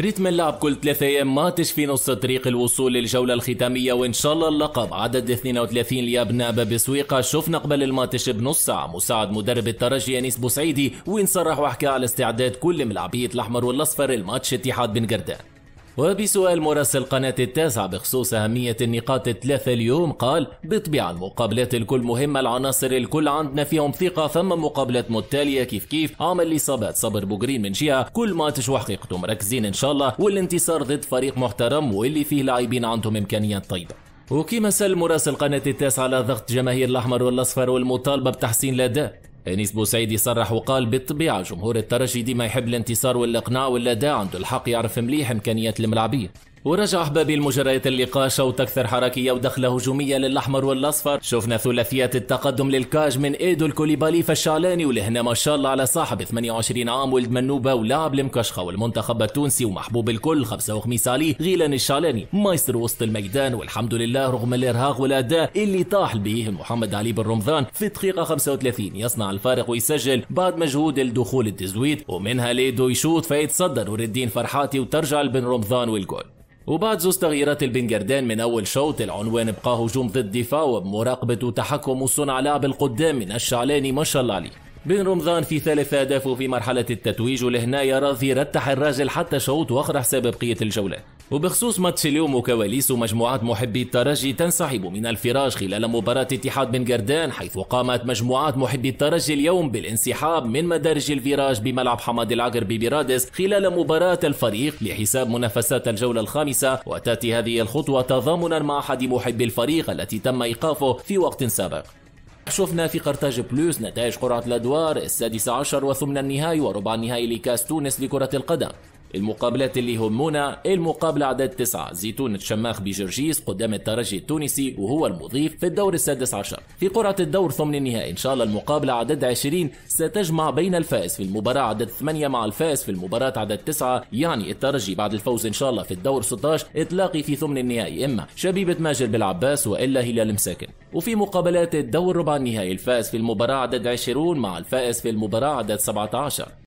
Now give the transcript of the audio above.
ريتم اللعب كل ثلاثة أيام ما تشفي نص طريق الوصول للجولة الختامية وإن شاء الله اللقب عدد 32 ليابنا بسويقة. شفنا قبل الماتش بنص ساعة. مساعد مدرب الترجي أنيس بوسعيدي وين صرح وحكى على استعداد كل ملاعبية الأحمر والأصفر الماتش اتحاد بن قردان. وبسؤال مراسل قناة التاسعة بخصوص أهمية النقاط الثلاثة اليوم قال بالطبيعة المقابلات الكل مهمة العناصر الكل عندنا فيهم ثقة ثم مقابلات متالية كيف كيف؟ عمل الإصابات صبر بوغرين من جهة كل ماتش وحقيقته مركزين إن شاء الله والانتصار ضد فريق محترم واللي فيه لاعبين عندهم إمكانيات طيبة. وكما سأل مراسل قناة التاسعة على ضغط جماهير الأحمر والأصفر والمطالبة بتحسين الأداء. انيس بوسعيدي صرح وقال بالطبيعة جمهور الترجي ديما يحب الانتصار والإقناع والأداء عنده الحق يعرف مليح إمكانيات الملاعبية. ورجع أحبابي المجريات اللقاء شوط أكثر حركية ودخله هجومية للأحمر والأصفر. شفنا ثلاثيات التقدم للكاج من ايدو الكوليبالي فالشعلاني ولهنا ما شاء الله على صاحب 28 عام ولد منوبة ولاعب المكشخه والمنتخب التونسي ومحبوب الكل خمسه وخميس عليه غيلان الشعلاني مايسترو وسط الميدان. والحمد لله رغم الإرهاق والأداء اللي طاح به محمد علي بن رمضان في الدقيقه 35 يصنع الفارق ويسجل بعد مجهود الدخول التزويد ومنها ليدو يشوط فيتصدر نور الدين فرحاتي وترجع لبن رمضان والجول. وبعد زوز تغييرات البنجردان من أول شوط العنوان بقى هجوم ضد دفاع وبمراقبة وتحكم وصنع لعب القدام من الشعلاني ما شاء الله عليه. بن رمضان في ثالث أهدافه في مرحلة التتويج ولهنا راضي رتح الراجل حتى شوط واخر حساب بقية الجولات وبخصوص ماتش اليوم وكواليس ومجموعات محبي الترجي تنسحب من الفراش خلال مباراة اتحاد بن قردان حيث قامت مجموعات محبي الترجي اليوم بالانسحاب من مدارج الفراش بملعب حماد العقربي برادس خلال مباراة الفريق لحساب منافسات الجولة الخامسة. وتأتي هذه الخطوة تضامنا مع أحد محبي الفريق التي تم إيقافه في وقت سابق. شفنا في قرطاج بلوس نتائج قرعة الأدوار السادسة عشر وثمن النهائي وربع النهائي لكاس تونس لكرة القدم. المقابلات اللي يهمونا المقابلة عدد تسعة. زيتون الشماخ بجرجيس قدام الترجي التونسي وهو المضيف في الدور السادس عشر. في قرعة الدور ثمن النهائي إن شاء الله المقابلة عدد 20 ستجمع بين الفائز في المباراة عدد 8 مع الفائز في المباراة عدد 9 يعني الترجي بعد الفوز إن شاء الله في الدور 16 تلاقي في ثمن النهائي. إما شبيبة ماجر بالعباس وإلا هلال مساكن. وفي مقابلات الدور ربع النهائي الفائز في المباراة عدد 20 مع الفائز في المباراة عدد 17